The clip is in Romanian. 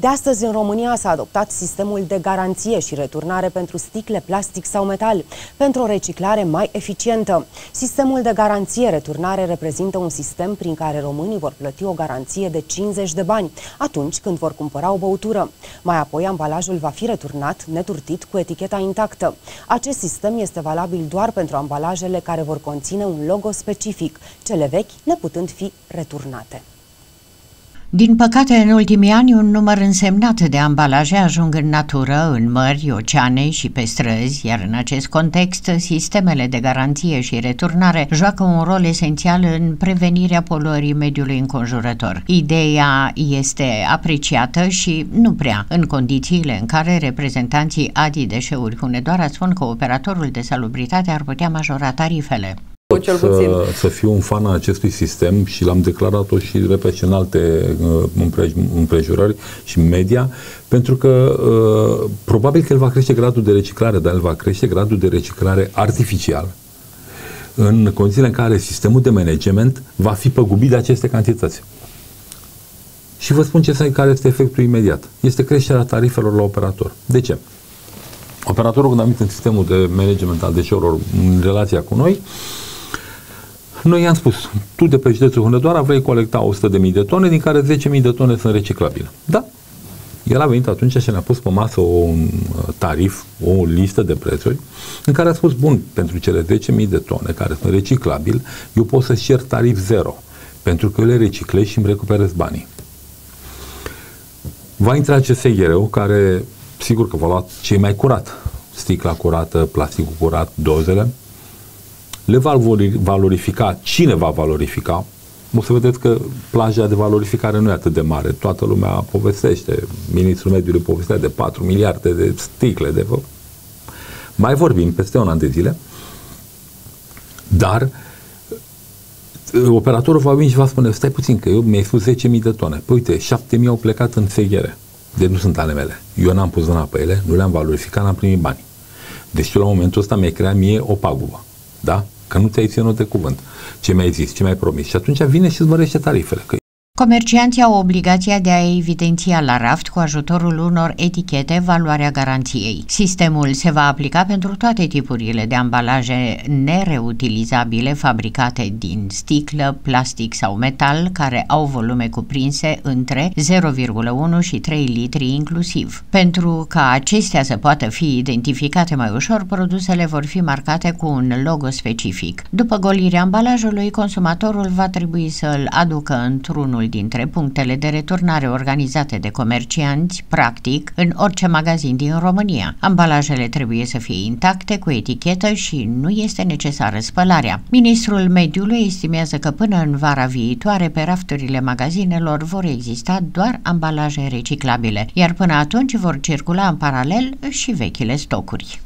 De astăzi, în România s-a adoptat sistemul de garanție și returnare pentru sticle, plastic sau metal, pentru o reciclare mai eficientă. Sistemul de garanție-returnare reprezintă un sistem prin care românii vor plăti o garanție de 50 de bani atunci când vor cumpăra o băutură. Mai apoi, ambalajul va fi returnat, neturtit, cu eticheta intactă. Acest sistem este valabil doar pentru ambalajele care vor conține un logo specific, cele vechi neputând fi returnate. Din păcate, în ultimii ani, un număr însemnat de ambalaje ajung în natură, în mări, oceane și pe străzi, iar în acest context, sistemele de garanție și returnare joacă un rol esențial în prevenirea poluării mediului înconjurător. Ideea este apreciată și nu prea în condițiile în care reprezentanții Adi Deșeuri Hunedoara spun că operatorul de salubritate ar putea majora tarifele cel să, puțin. să fiu un fan al acestui sistem și l-am declarat-o și, repet, și în alte uh, împrejurări și media, pentru că uh, probabil că el va crește gradul de reciclare, dar el va crește gradul de reciclare artificial în condițiile în care sistemul de management va fi păgubit de aceste cantități. Și vă spun ce, care este efectul imediat. Este creșterea tarifelor la operator. De ce? Operatorul, când a venit în sistemul de management al deșeurilor în relația cu noi, uh, noi i-am spus, tu de pe județul Hunedoara vrei colecta 100.000 de tone, din care 10.000 de tone sunt reciclabile. Da. El a venit atunci și ne-a pus pe masă un uh, tarif, o listă de prețuri, în care a spus, bun, pentru cele 10.000 de tone care sunt reciclabile, eu pot să cer tarif zero, pentru că eu le reciclez și îmi recuperez banii. Va intra CSGR-ul, care sigur că va lua cei mai curat, sticla curată, plasticul curat, dozele, le va valorifica. Cine va valorifica? O să vedeți că plaja de valorificare nu e atât de mare. Toată lumea povestește. Ministrul mediului povestea de 4 miliarde de sticle. De... Mai vorbim peste un an de zile. Dar uh, operatorul va veni și va spune, stai puțin, că eu mi-ai spus 10.000 de tone. Păi uite, 7.000 au plecat în seghere. Deci nu sunt ale mele. Eu n-am pus în pe ele, nu le-am valorificat, n-am primit bani. Deci la momentul ăsta mi-ai creat mie o pagubă. Da? Că nu ți-ai ținut de cuvânt. Ce mi-ai zis, ce mi-ai promis. Și atunci vine și îți mărește tarifele. Că Comercianții au obligația de a evidenția la raft cu ajutorul unor etichete valoarea garanției. Sistemul se va aplica pentru toate tipurile de ambalaje nereutilizabile fabricate din sticlă, plastic sau metal care au volume cuprinse între 0,1 și 3 litri inclusiv. Pentru ca acestea să poată fi identificate mai ușor, produsele vor fi marcate cu un logo specific. După golirea ambalajului, consumatorul va trebui să-l aducă într-unul dintre punctele de returnare organizate de comercianți, practic, în orice magazin din România. Ambalajele trebuie să fie intacte, cu etichetă și nu este necesară spălarea. Ministrul Mediului estimează că până în vara viitoare pe rafturile magazinelor vor exista doar ambalaje reciclabile, iar până atunci vor circula în paralel și vechile stocuri.